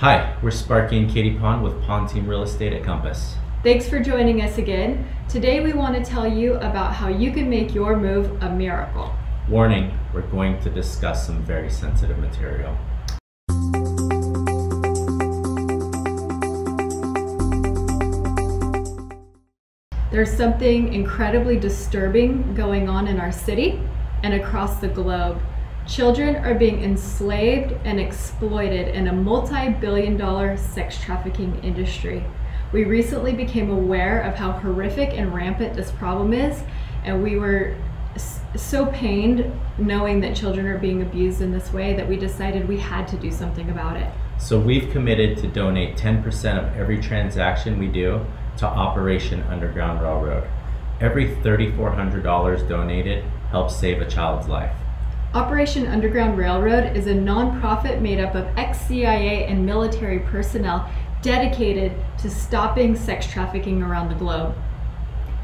Hi, we're Sparky and Katie Pond with Pond Team Real Estate at Compass. Thanks for joining us again. Today we want to tell you about how you can make your move a miracle. Warning, we're going to discuss some very sensitive material. There's something incredibly disturbing going on in our city and across the globe. Children are being enslaved and exploited in a multi billion dollar sex trafficking industry. We recently became aware of how horrific and rampant this problem is, and we were so pained knowing that children are being abused in this way that we decided we had to do something about it. So we've committed to donate 10% of every transaction we do to Operation Underground Railroad. Every $3,400 donated helps save a child's life. Operation Underground Railroad is a nonprofit made up of ex CIA and military personnel dedicated to stopping sex trafficking around the globe.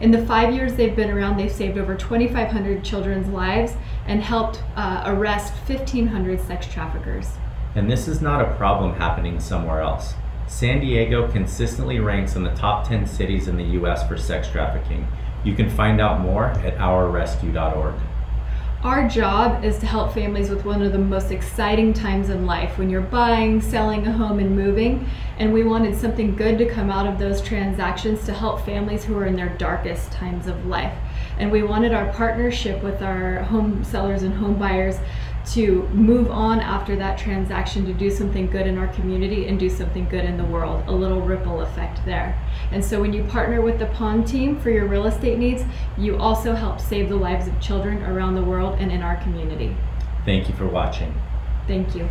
In the five years they've been around, they've saved over 2,500 children's lives and helped uh, arrest 1,500 sex traffickers. And this is not a problem happening somewhere else. San Diego consistently ranks in the top 10 cities in the US for sex trafficking. You can find out more at ourrescue.org. Our job is to help families with one of the most exciting times in life when you're buying, selling a home, and moving. And we wanted something good to come out of those transactions to help families who are in their darkest times of life. And we wanted our partnership with our home sellers and home buyers to move on after that transaction to do something good in our community and do something good in the world, a little ripple effect there. And so when you partner with the Pond team for your real estate needs, you also help save the lives of children around the world and in our community. Thank you for watching. Thank you.